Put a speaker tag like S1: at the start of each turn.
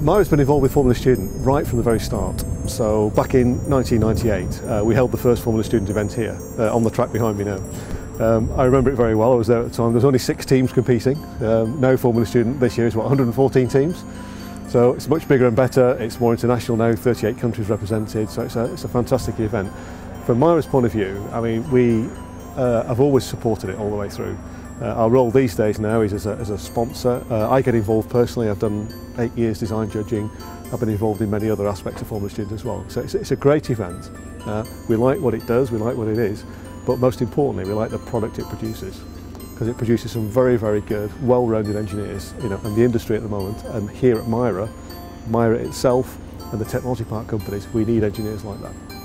S1: MIRA's been involved with Formula Student right from the very start. So back in 1998, uh, we held the first Formula Student event here, uh, on the track behind me now. Um, I remember it very well, I was there at the time. There was only six teams competing. Um, Formula Student this year is what, 114 teams? So it's much bigger and better, it's more international now, 38 countries represented, so it's a, it's a fantastic event. From MIRA's point of view, I mean, we uh, have always supported it all the way through. Uh, our role these days now is as a, as a sponsor. Uh, I get involved personally, I've done eight years design judging, I've been involved in many other aspects of Formula Student as well. So it's, it's a great event. Uh, we like what it does, we like what it is, but most importantly, we like the product it produces because it produces some very, very good, well-rounded engineers you know, in the industry at the moment. And here at MIRA, MIRA itself and the technology park companies, we need engineers like that.